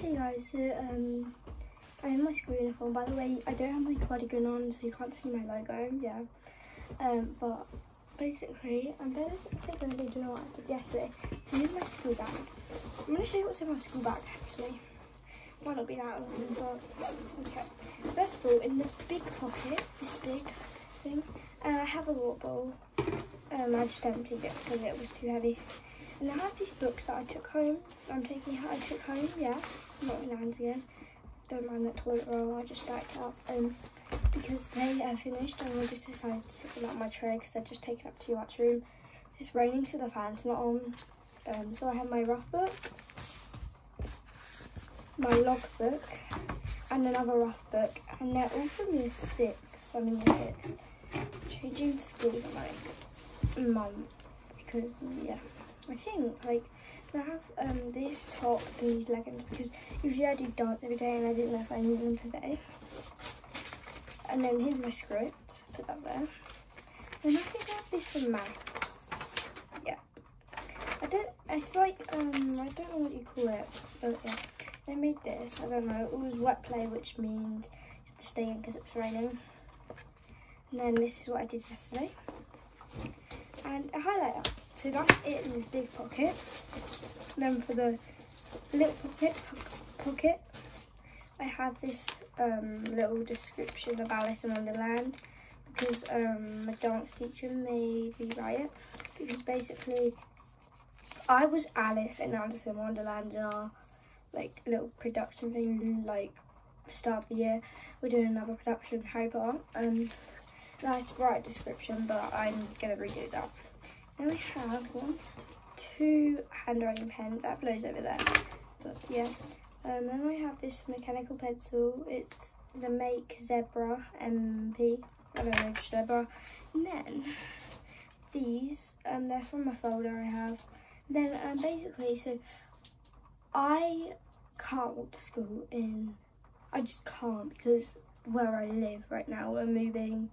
Hey guys, so um, I'm in my school uniform. By the way, I don't have my cardigan on, so you can't see my logo. Yeah, um, but basically, I'm basically going to be doing what I did yesterday. So here's my school bag. I'm going to show you what's in my school bag actually. Might not be that often, but okay. First of all, in the big pocket, this big thing, uh, I have a water bowl. Um, I just emptied it because it was too heavy. And I have these books that I took home. I'm taking I took home, yeah. Not in hands again. Don't mind that toilet roll, I just stacked up. Um, because they are finished and I just decided to take them out my tray because they're just taking up too much room. It's raining so the fan's not on. Um, so I have my rough book, my log book, and another rough book. And they're all from year six. I'm in year six. Changing schools in like month because yeah. I think like I have um, this top and these leggings because usually I do dance every day and I didn't know if I needed them today. And then here's my script, put that there. And I think I have this for maths. Yeah. I don't, it's like, um, I don't know what you call it, but yeah. They made this, I don't know, it was wet play, which means you have to stay in because it's raining. And then this is what I did yesterday. And a highlighter. So that's it in this big pocket. Then for the little pocket, pocket, I have this um, little description of Alice in Wonderland because um, my dance teacher made me write it. Because basically, I was Alice in Alice in Wonderland in our like little production thing, like start of the year. We're doing another production of Harry Potter. Um, and I had to write a description, but I'm gonna redo that. Then I have one, two handwriting pens. That blows over there. But yeah. Um, then I have this mechanical pencil. It's the Make Zebra MP. I don't know, Zebra. And then these, um, they're from my folder I have. Then um, basically, so I can't walk to school in, I just can't because where I live right now, we're moving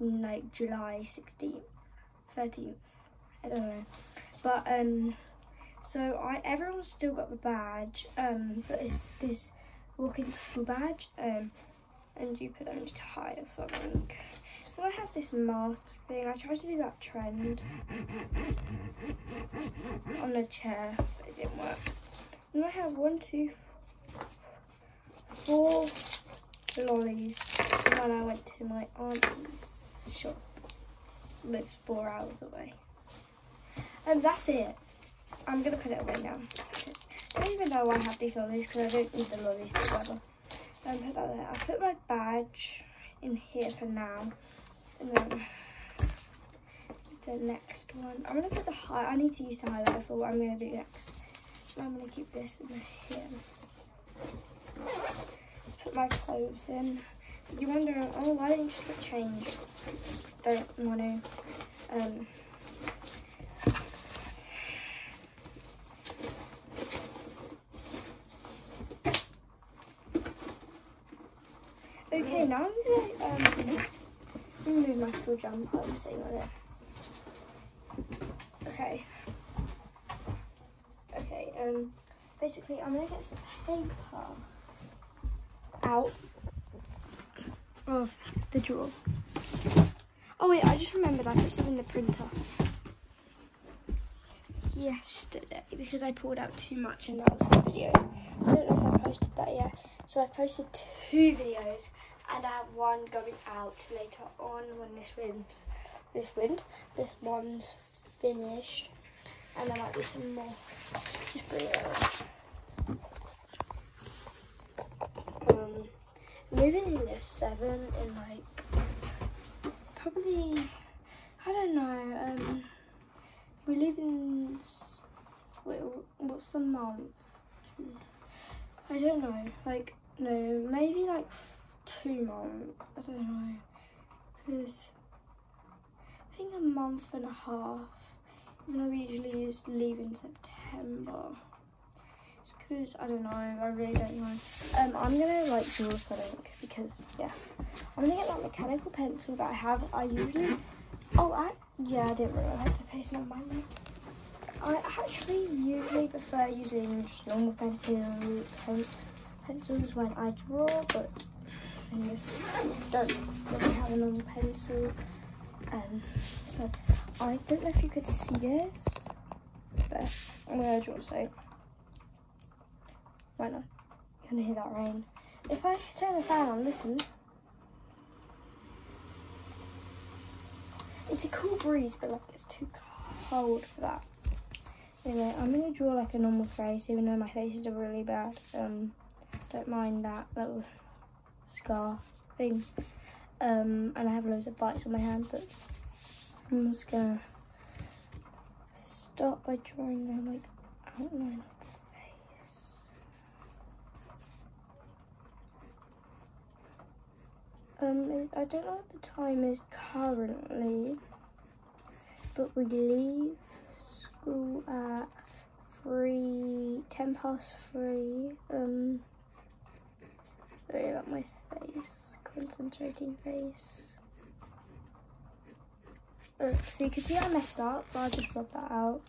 like July 16th, 13th, I don't know. But um, so I everyone's still got the badge. Um, but it's this walking school badge. Um, and you put on your tie or something. So I have this mask thing. I tried to do that trend on the chair, but it didn't work. And I have one, two, four lollies. And then I went to my auntie's shop. Lives four hours away. And that's it. I'm going to put it away now. I don't even know why I have these lollies because I don't need the lollies together. Um, put that there. I'll put my badge in here for now. And then the next one. I'm going to put the high. I need to use the highlighter for what I'm going to do next. I'm going to keep this in here. Let's put my clothes in. You're wondering, oh, why didn't you just get changed? Don't want to. Um, Okay, now I'm gonna um remove my school jumper I'm sitting on it. Okay. Okay, um basically I'm gonna get some paper out of the drawer. Oh wait, I just remembered I put some in the printer yesterday because I pulled out too much and that was the video. I don't know if I posted that yet. So I've posted two videos and I have one going out later on when this wind, this wind, this one's finished, and there might be some more. Just bring it over. Um, moving in seven in like probably I don't know. Um, we live in wait, what's the month? I don't know. Like no, maybe like two months. I don't know. Because I think a month and a half. Even though we usually just leave in September. It's because, I don't know, I really don't know. Um, I'm going to like draw something because, yeah. I'm going to get that mechanical pencil that I have. I usually, oh, I, yeah, I didn't I had to paste it on my leg. I actually usually prefer using just normal pencil, pen, pencils when I draw, but I just don't really have a normal pencil. Um, so I don't know if you could see this, but I'm gonna draw so. Right now, you're gonna hear that rain. If I turn the fan on, listen. It's a cool breeze, but like it's too cold for that. Anyway, I'm gonna draw like a normal face, even though my faces are really bad. Um, don't mind that little scar thing. Um, and I have loads of bites on my hand, but I'm just gonna start by drawing the like outline of the face. Um, I don't know what the time is currently, but we leave school at three, ten past three. Um, about my face, concentrating face. Uh, so you can see I messed up, but I'll just rub that out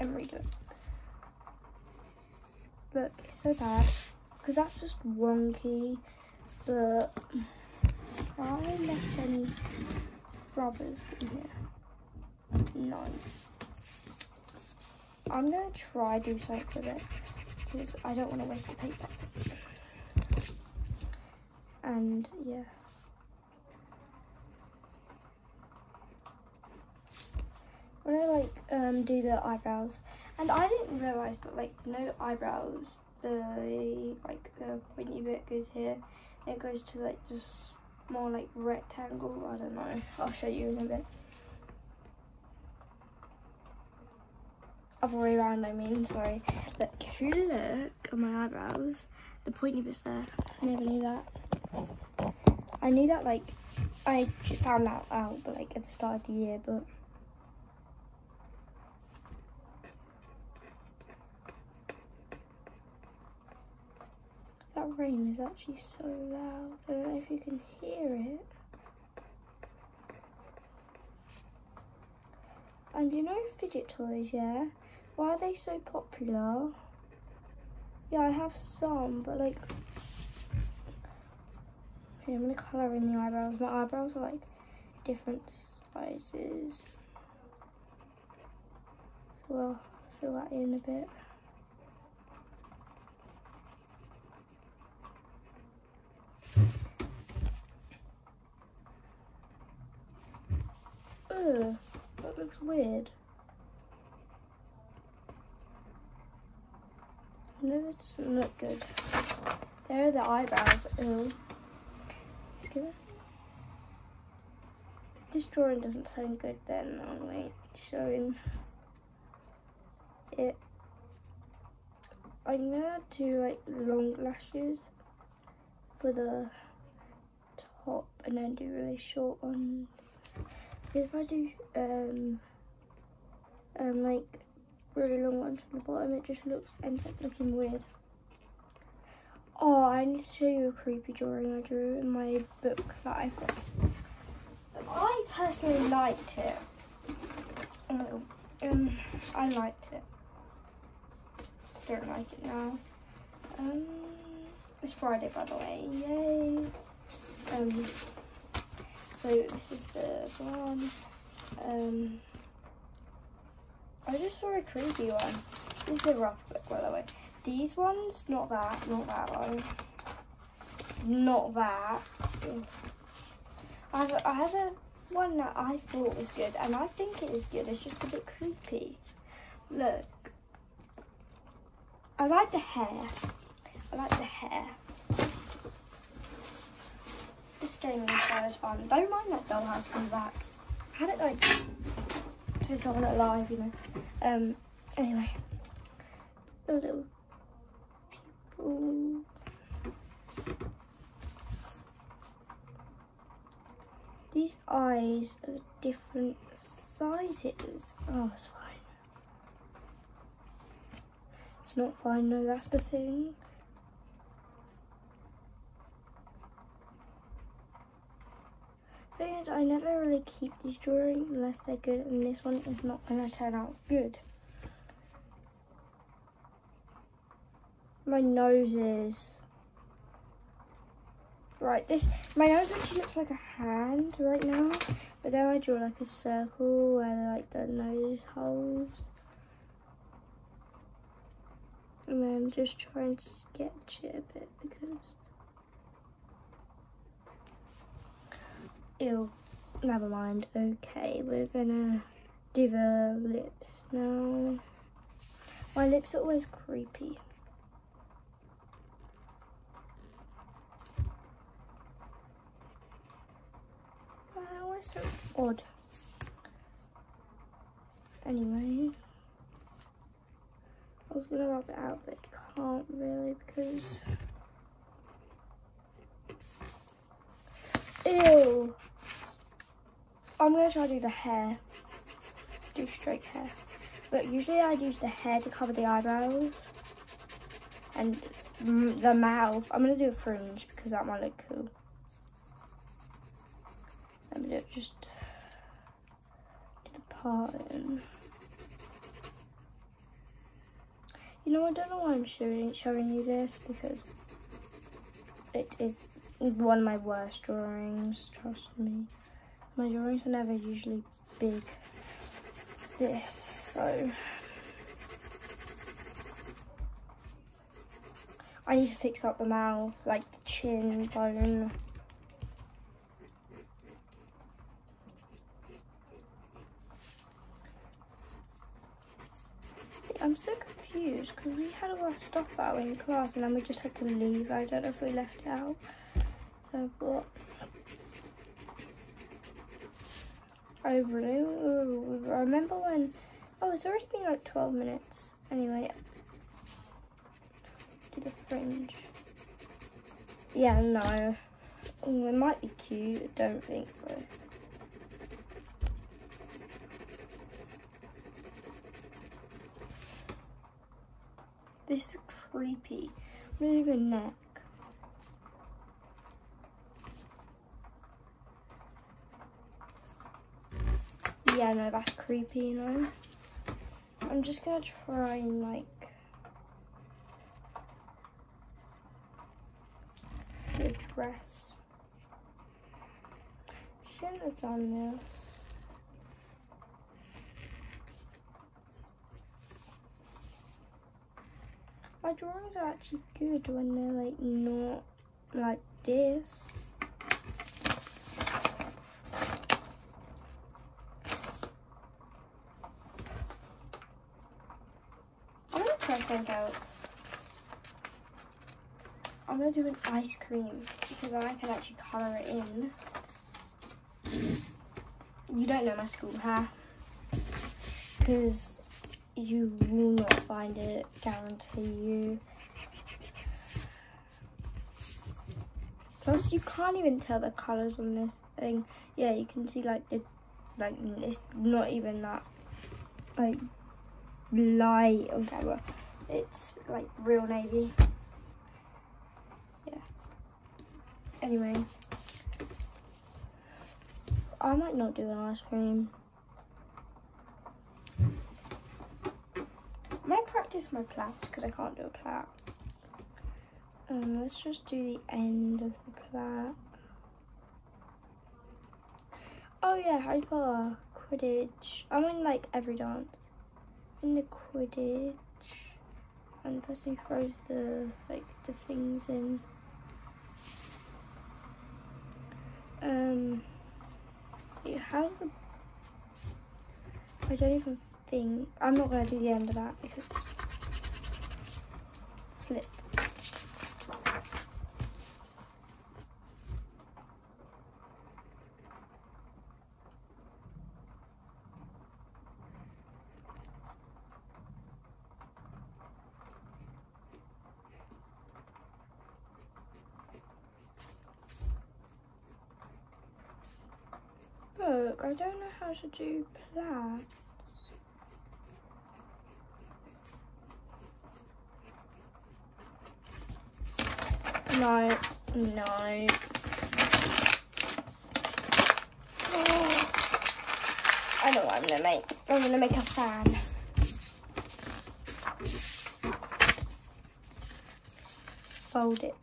and redo it. Look, it's so bad because that's just wonky, but I left any rubbers in here. None. I'm gonna try do something with it because I don't want to waste the paper. And yeah. when I like um, do the eyebrows, and I didn't realise that like no eyebrows, the like the pointy bit goes here, it goes to like just more like rectangle, I don't know, I'll show you in a bit. Other way around I mean, sorry. Look, if you look at my eyebrows, the pointy bit's there, I never knew that. I knew that like, I found that out but like at the start of the year, but That rain is actually so loud. I don't know if you can hear it. And you know fidget toys, yeah? Why are they so popular? Yeah, I have some, but like... Okay, I'm gonna colour in the eyebrows. My eyebrows are like different sizes. So I'll fill that in a bit. Ugh, that looks weird. Doesn't look good. There are the eyebrows. Ew. It's gonna... If this drawing doesn't sound good, then I'll wait showing it. I'm gonna do like long lashes for the top and then do really short ones if I do um, um, like really long ones from the bottom, it just looks ends up looking weird. Oh, I need to show you a creepy drawing I drew in my book that I've got. I personally liked it. Um, I liked it. Don't like it now. Um, it's Friday, by the way. Yay! Um, so this is the one. Um, I just saw a creepy one. This is a rough book, by the way. These ones, not that, not that one. Not that. I have, a, I have a one that I thought was good, and I think it is good. It's just a bit creepy. Look. I like the hair. I like the hair gaming style is fun. Don't mind that dollhouse in the back. I had it like just on it live, you know. Um. Anyway, a little people. These eyes are different sizes. Oh, it's fine. It's not fine, no, that's the thing. I never really keep these drawings unless they're good and this one is not going to turn out good. My nose is... Right, this my nose actually looks like a hand right now, but then I draw like a circle where like the nose holes. And then just try and sketch it a bit because Ew, never mind. Okay, we're gonna do the lips now. My lips are always creepy. Wow, so odd. Anyway, I was gonna rub it out, but can't really because Ew. I'm going to try to do the hair. Do straight hair. But usually I use the hair to cover the eyebrows. And the mouth. I'm going to do a fringe because that might look cool. Let me do it just do the parting. You know, I don't know why I'm showing, showing you this because it is one of my worst drawings, trust me. My drawings are never usually big. This, so. I need to fix up the mouth, like the chin bone. I'm so confused because we had all our stuff out in class and then we just had to leave. I don't know if we left it out. What? I really I remember when oh it's already been like 12 minutes. Anyway do the fringe. Yeah no. Ooh, it might be cute. I don't think so. This is creepy. Gonna do yeah, no, that's creepy, you know. I'm just gonna try and like the dress. Shouldn't have done this. My drawings are actually good when they're like not like this. Something else. I'm gonna do an ice cream because I can actually colour it in. You don't know my school, huh? Because you will not find it, guarantee you. Plus, you can't even tell the colours on this thing. Yeah, you can see like the, like it's not even that, like light on camera. It's like real navy. Yeah. Anyway. I might not do an ice cream. I might practice my plaits because I can't do a plait. Um, let's just do the end of the plait. Oh yeah, Harry Potter, Quidditch. I'm in like every dance. In the Quidditch and the person who throws the like the things in. Um, the? I don't even think I'm not gonna do the end of that because flip. Look, I don't know how to do plants. No, no. I know what I'm gonna make. I'm gonna make a fan. Fold it.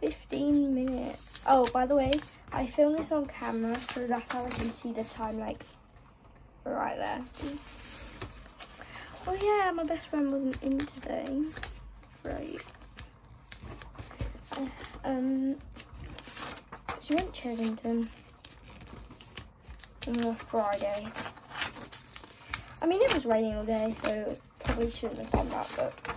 Fifteen minutes. Oh, by the way, I filmed this on camera, so that's how I can see the time, like, right there. Oh yeah, my best friend wasn't in today. Right. Uh, um, she went to Chessington on a Friday. I mean, it was raining all day, so probably shouldn't have done that, but.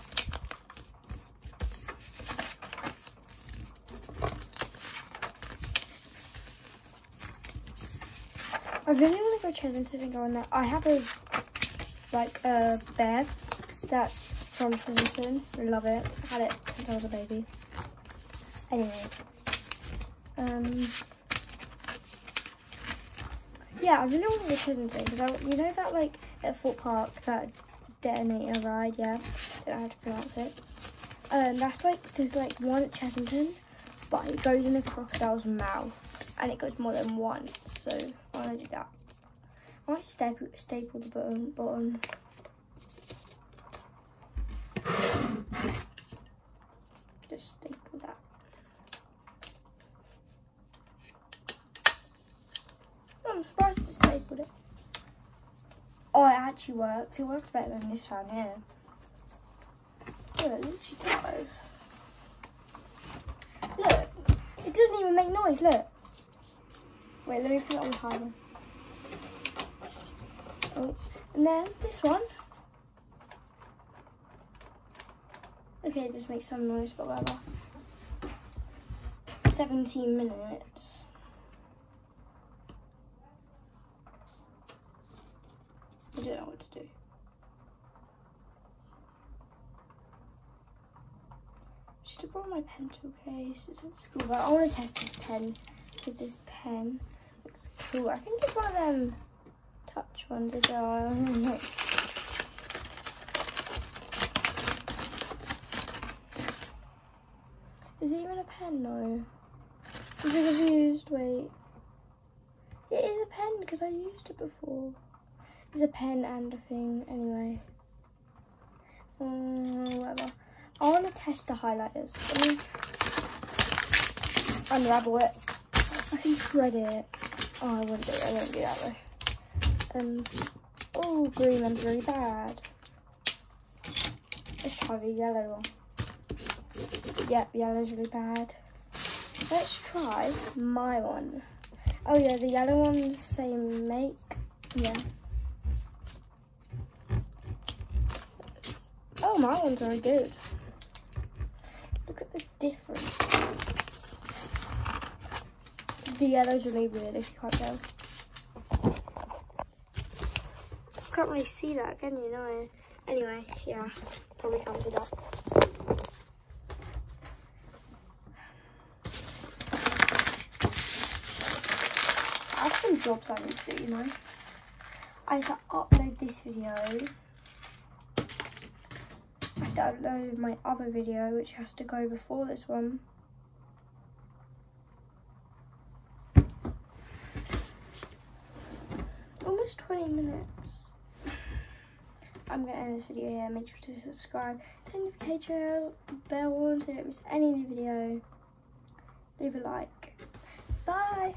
I really want to go Chessington and go on that. I have a like a bear that's from Chessington. I love it. I Had it since I was a baby. Anyway. Um Yeah, I really want to go Chessington because you know that like at Thorpe Park that detonator ride, yeah. I don't know how to pronounce it. Um that's like there's like one at Chessington but it goes in a crocodile's mouth and it goes more than once, so I wanna do that. I might staple, staple the bottom. bottom. Just staple that. I'm surprised it stapled it. Oh, it actually works. It works better than this one here. Look, it literally does. Look, it doesn't even make noise, look. Wait, let me put it on timer. Oh, and then this one. Okay, it just makes some noise, but whatever. 17 minutes. I don't know what to do. Should have brought my pencil case. It's at school, but I want to test this pen With this pen cool. I think it's one of them touch ones as well. Is it even a pen? No. Is it used? Wait. It is a pen because I used it before. It's a pen and a thing. Anyway. Um, whatever. I want to test the highlighters. Let me unravel it. I can shred it. Oh, I wouldn't do it. I won't do that though. Um, oh, green one's really bad. Let's try the yellow one. Yep, yellow's really bad. Let's try my one. Oh yeah, the yellow one's same make. Yeah. Oh, my one's very good. Look at the difference. The yellow's really weird if you can't tell. can't really see that, can you? No. Anyway, yeah, probably can't do that. I have some jobs I need to do, you know. I need to upload this video. I have to upload my other video, which has to go before this one. Minutes. I'm going to end this video here. Make sure to subscribe, turn notification bell on so you don't miss any new video. Leave a like. Bye!